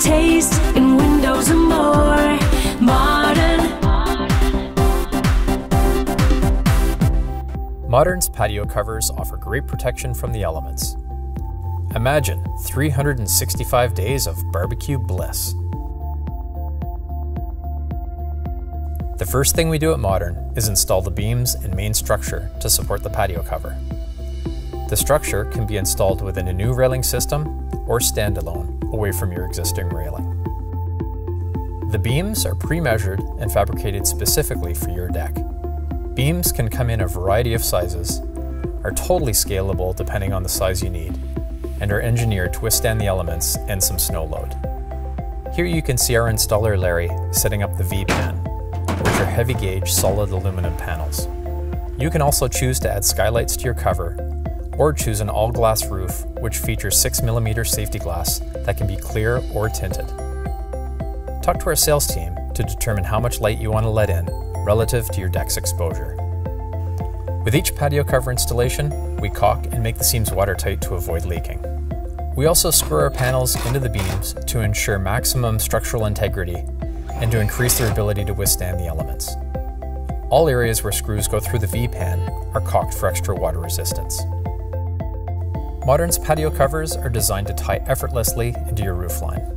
taste in windows and more. Modern. Modern's patio covers offer great protection from the elements. Imagine 365 days of barbecue bliss. The first thing we do at Modern is install the beams and main structure to support the patio cover. The structure can be installed within a new railing system or standalone away from your existing railing. The beams are pre-measured and fabricated specifically for your deck. Beams can come in a variety of sizes, are totally scalable depending on the size you need, and are engineered to withstand the elements and some snow load. Here you can see our installer Larry setting up the V-pan, which are heavy gauge solid aluminum panels. You can also choose to add skylights to your cover, or choose an all glass roof which features 6mm safety glass that can be clear or tinted. Talk to our sales team to determine how much light you want to let in relative to your deck's exposure. With each patio cover installation, we caulk and make the seams watertight to avoid leaking. We also screw our panels into the beams to ensure maximum structural integrity and to increase their ability to withstand the elements. All areas where screws go through the V-pan are caulked for extra water resistance. Modern's patio covers are designed to tie effortlessly into your roofline.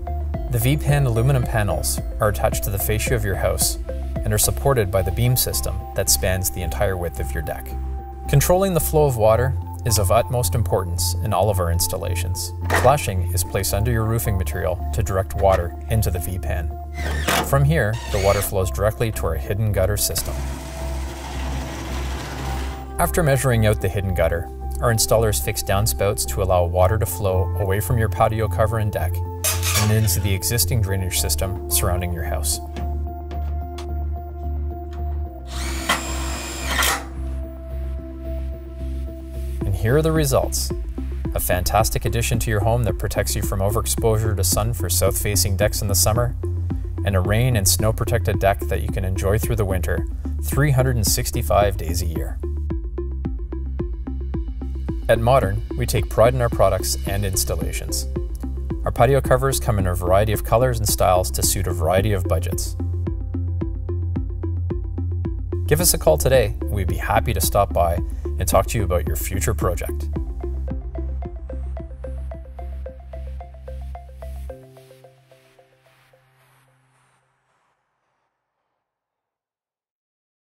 The V-pan aluminum panels are attached to the fascia of your house and are supported by the beam system that spans the entire width of your deck. Controlling the flow of water is of utmost importance in all of our installations. Flashing is placed under your roofing material to direct water into the V-pan. From here, the water flows directly to our hidden gutter system. After measuring out the hidden gutter, our installers fix downspouts to allow water to flow away from your patio cover and deck and into the existing drainage system surrounding your house. And here are the results. A fantastic addition to your home that protects you from overexposure to sun for south facing decks in the summer, and a rain and snow protected deck that you can enjoy through the winter 365 days a year. At Modern, we take pride in our products and installations. Our patio covers come in a variety of colors and styles to suit a variety of budgets. Give us a call today, and we'd be happy to stop by and talk to you about your future project.